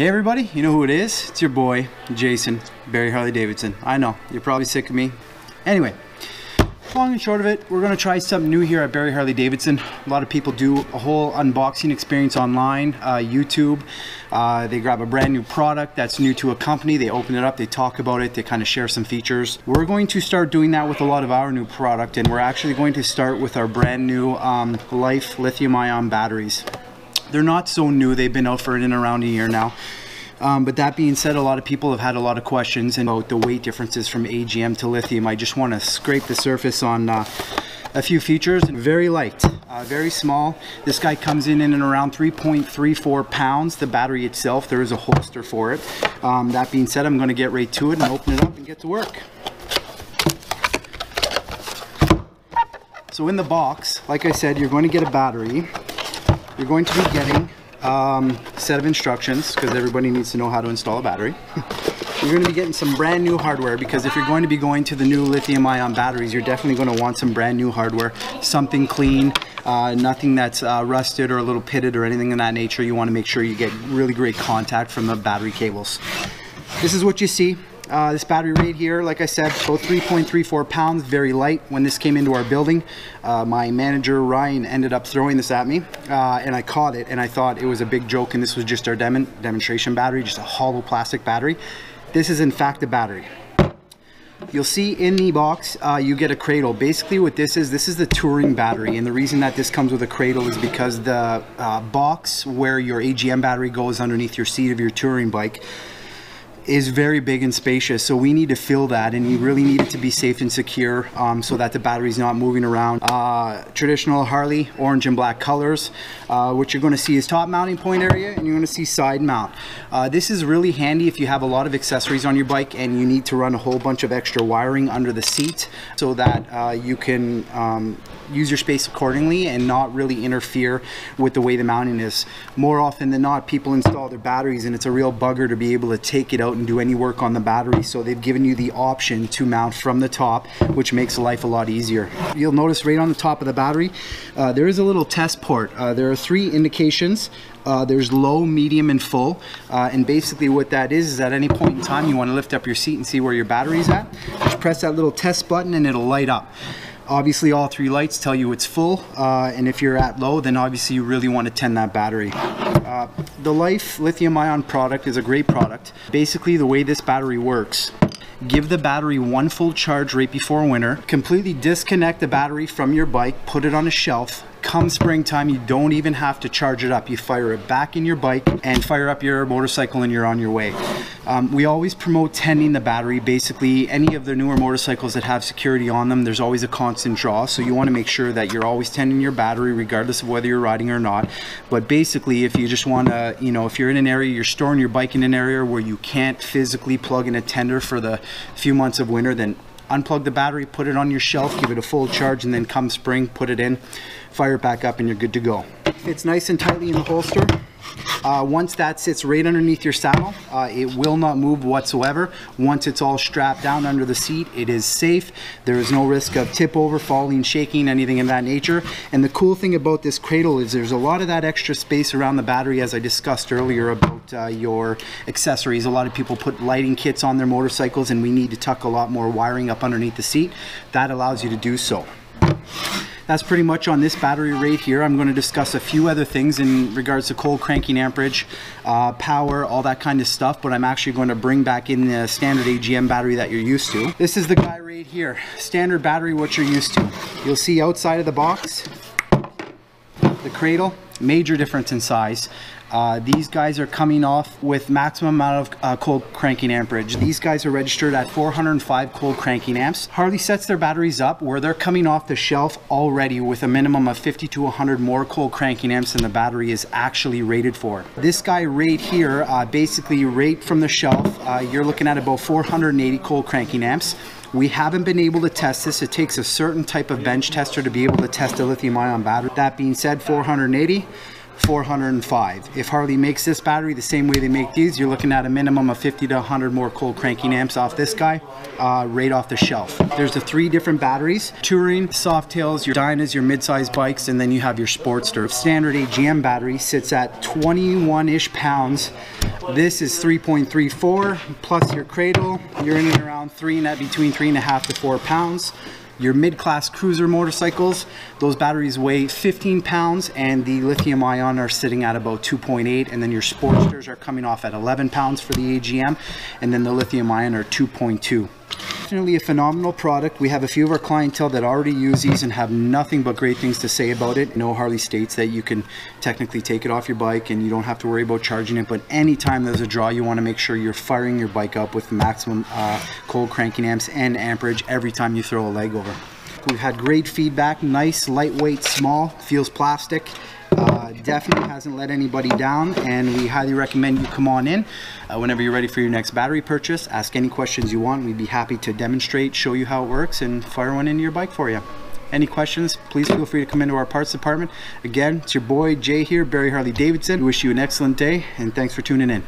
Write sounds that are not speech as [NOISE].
Hey everybody, you know who it is? It's your boy, Jason, Barrie Harley Davidson. I know, you're probably sick of me. Anyway, long and short of it, we're gonna try something new here at Barrie Harley Davidson. A lot of people do a whole unboxing experience online, uh, YouTube. Uh, they grab a brand new product that's new to a company, they open it up, they talk about it, they kind of share some features. We're going to start doing that with a lot of our new product and we're actually going to start with our brand new um, LiFe lithium ion batteries. They're not so new. They've been out for in and around a year now. Um, but that being said, a lot of people have had a lot of questions about the weight differences from AGM to lithium. I just want to scrape the surface on uh, a few features. Very light, uh, very small. This guy comes in in and around 3.34 pounds. The battery itself, there is a holster for it. Um, that being said, I'm going to get right to it and open it up and get to work. So in the box, like I said, you're going to get a battery you're going to be getting um, a set of instructions because everybody needs to know how to install a battery. [LAUGHS] you're going to be getting some brand new hardware because if you're going to be going to the new lithium ion batteries, you're definitely going to want some brand new hardware, something clean, uh, nothing that's uh, rusted or a little pitted or anything of that nature. You want to make sure you get really great contact from the battery cables. This is what you see. Uh, this battery right here, like I said, about 3.34 pounds, very light. When this came into our building, uh, my manager Ryan ended up throwing this at me uh, and I caught it and I thought it was a big joke and this was just our dem demonstration battery, just a hollow plastic battery. This is in fact a battery. You'll see in the box, uh, you get a cradle. Basically what this is, this is the touring battery. And the reason that this comes with a cradle is because the uh, box where your AGM battery goes underneath your seat of your touring bike is very big and spacious so we need to fill that and you really need it to be safe and secure um, so that the battery's not moving around. Uh, traditional Harley orange and black colors. Uh, what you're going to see is top mounting point area and you're to see side mount. Uh, this is really handy if you have a lot of accessories on your bike and you need to run a whole bunch of extra wiring under the seat so that uh, you can um, use your space accordingly and not really interfere with the way the mounting is. More often than not, people install their batteries and it's a real bugger to be able to take it out and do any work on the battery. So they've given you the option to mount from the top, which makes life a lot easier. You'll notice right on the top of the battery, uh, there is a little test port. Uh, there are three indications uh, there's low, medium, and full. Uh, and basically what that is, is at any point in time you want to lift up your seat and see where your battery's at. Just press that little test button and it'll light up. Obviously all three lights tell you it's full uh, and if you're at low then obviously you really want to tend that battery. Uh, the LiFe lithium ion product is a great product. Basically the way this battery works give the battery one full charge right before winter, completely disconnect the battery from your bike, put it on a shelf, come springtime, you don't even have to charge it up. You fire it back in your bike and fire up your motorcycle and you're on your way. Um, we always promote tending the battery. Basically, any of the newer motorcycles that have security on them, there's always a constant draw. So you want to make sure that you're always tending your battery regardless of whether you're riding or not. But basically, if you just want to, you know, if you're in an area, you're storing your bike in an area where you can't physically plug in a tender for the few months of winter, then unplug the battery, put it on your shelf, give it a full charge, and then come spring, put it in, fire it back up, and you're good to go. It's nice and tightly in the holster. Uh, once that sits right underneath your saddle, uh, it will not move whatsoever. Once it's all strapped down under the seat, it is safe. There is no risk of tip over, falling, shaking, anything of that nature. And the cool thing about this cradle is there's a lot of that extra space around the battery as I discussed earlier about uh, your accessories. A lot of people put lighting kits on their motorcycles and we need to tuck a lot more wiring up underneath the seat. That allows you to do so that's pretty much on this battery right here. I'm going to discuss a few other things in regards to cold cranking amperage, uh, power, all that kind of stuff, but I'm actually going to bring back in the standard AGM battery that you're used to. This is the guy right here, standard battery what you're used to. You'll see outside of the box, the cradle, major difference in size. Uh, these guys are coming off with maximum amount of uh, cold cranking amperage. These guys are registered at 405 cold cranking amps. Harley sets their batteries up where they're coming off the shelf already with a minimum of 50 to 100 more cold cranking amps than the battery is actually rated for. This guy right here, uh, basically right from the shelf, uh, you're looking at about 480 cold cranking amps. We haven't been able to test this. It takes a certain type of bench tester to be able to test a lithium ion battery. That being said, 480 405. If Harley makes this battery the same way they make these, you're looking at a minimum of 50 to 100 more cold cranking amps off this guy, uh, right off the shelf. There's the three different batteries, Touring, Softails, your Dynas, your mid-sized bikes, and then you have your Sportster. Standard AGM battery sits at 21-ish pounds. This is 3.34 plus your cradle. You're in and around three and at between three and a half to four pounds. Your mid-class cruiser motorcycles, those batteries weigh 15 pounds and the lithium ion are sitting at about 2.8 and then your Sportsters are coming off at 11 pounds for the AGM and then the lithium ion are 2.2 definitely a phenomenal product. We have a few of our clientele that already use these and have nothing but great things to say about it. No Harley states that you can technically take it off your bike and you don't have to worry about charging it. But anytime there's a draw, you want to make sure you're firing your bike up with maximum uh, cold cranking amps and amperage every time you throw a leg over. We've had great feedback, nice, lightweight, small, feels plastic. Uh, definitely hasn't let anybody down and we highly recommend you come on in uh, whenever you're ready for your next battery purchase. Ask any questions you want. We'd be happy to demonstrate, show you how it works and fire one into your bike for you. Any questions, please feel free to come into our parts department. Again, it's your boy Jay here, Barrie Harley Davidson. We wish you an excellent day and thanks for tuning in.